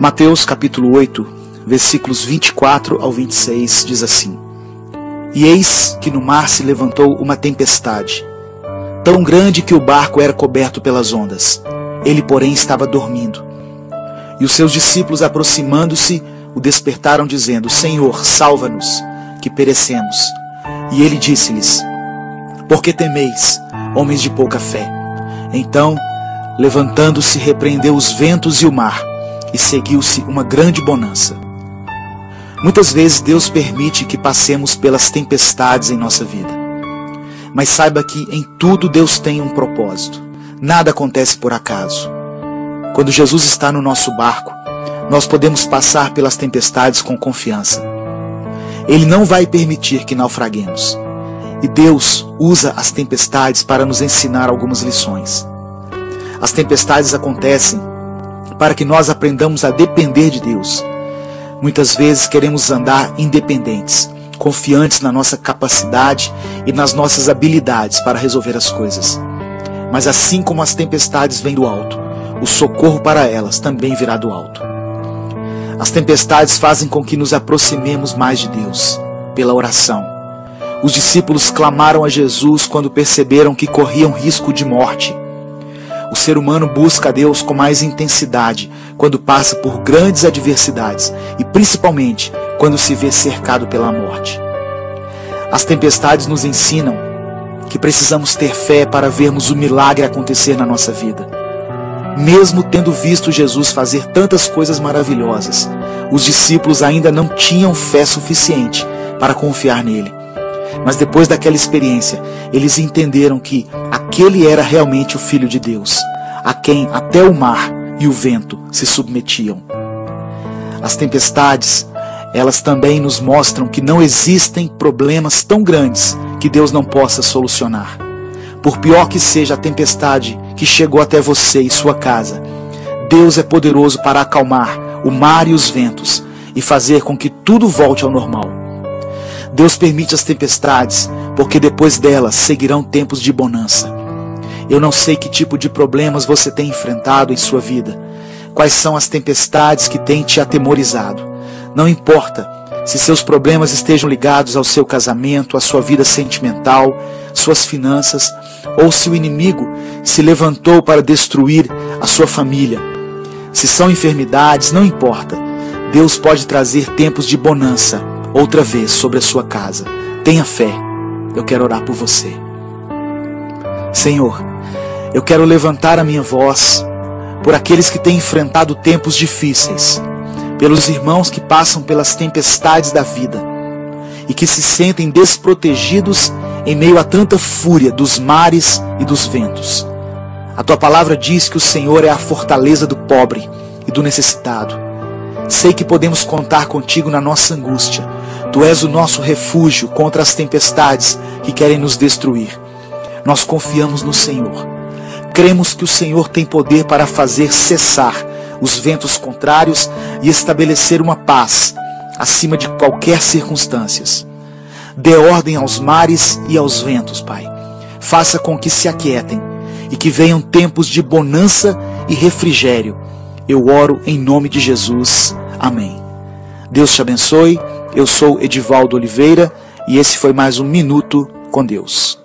Mateus capítulo 8, versículos 24 ao 26 diz assim: E eis que no mar se levantou uma tempestade, tão grande que o barco era coberto pelas ondas. Ele, porém, estava dormindo. E os seus discípulos, aproximando-se, o despertaram, dizendo: Senhor, salva-nos, que perecemos. E ele disse-lhes: Por que temeis, homens de pouca fé? Então, levantando-se, repreendeu os ventos e o mar, e seguiu-se uma grande bonança. Muitas vezes Deus permite que passemos pelas tempestades em nossa vida. Mas saiba que em tudo Deus tem um propósito. Nada acontece por acaso. Quando Jesus está no nosso barco, nós podemos passar pelas tempestades com confiança. Ele não vai permitir que naufraguemos. E Deus usa as tempestades para nos ensinar algumas lições. As tempestades acontecem para que nós aprendamos a depender de Deus. Muitas vezes queremos andar independentes, confiantes na nossa capacidade e nas nossas habilidades para resolver as coisas. Mas assim como as tempestades vêm do alto, o socorro para elas também virá do alto. As tempestades fazem com que nos aproximemos mais de Deus, pela oração. Os discípulos clamaram a Jesus quando perceberam que corriam risco de morte. Ser humano busca a Deus com mais intensidade quando passa por grandes adversidades e principalmente quando se vê cercado pela morte. As tempestades nos ensinam que precisamos ter fé para vermos o milagre acontecer na nossa vida. Mesmo tendo visto Jesus fazer tantas coisas maravilhosas, os discípulos ainda não tinham fé suficiente para confiar nele. Mas depois daquela experiência, eles entenderam que aquele era realmente o Filho de Deus, a quem até o mar e o vento se submetiam. As tempestades, elas também nos mostram que não existem problemas tão grandes que Deus não possa solucionar. Por pior que seja a tempestade que chegou até você e sua casa, Deus é poderoso para acalmar o mar e os ventos e fazer com que tudo volte ao normal. Deus permite as tempestades, porque depois delas seguirão tempos de bonança. Eu não sei que tipo de problemas você tem enfrentado em sua vida, quais são as tempestades que têm te atemorizado. Não importa se seus problemas estejam ligados ao seu casamento, à sua vida sentimental, suas finanças, ou se o inimigo se levantou para destruir a sua família. Se são enfermidades, não importa. Deus pode trazer tempos de bonança outra vez sobre a sua casa. Tenha fé. Eu quero orar por você. Senhor, eu quero levantar a minha voz por aqueles que têm enfrentado tempos difíceis, pelos irmãos que passam pelas tempestades da vida e que se sentem desprotegidos em meio a tanta fúria dos mares e dos ventos. A tua palavra diz que o Senhor é a fortaleza do pobre e do necessitado. Sei que podemos contar contigo na nossa angústia. Tu és o nosso refúgio contra as tempestades que querem nos destruir. Nós confiamos no Senhor. Cremos que o Senhor tem poder para fazer cessar os ventos contrários e estabelecer uma paz acima de qualquer circunstâncias. Dê ordem aos mares e aos ventos, Pai. Faça com que se aquietem e que venham tempos de bonança e refrigério eu oro em nome de Jesus. Amém. Deus te abençoe. Eu sou Edivaldo Oliveira e esse foi mais um Minuto com Deus.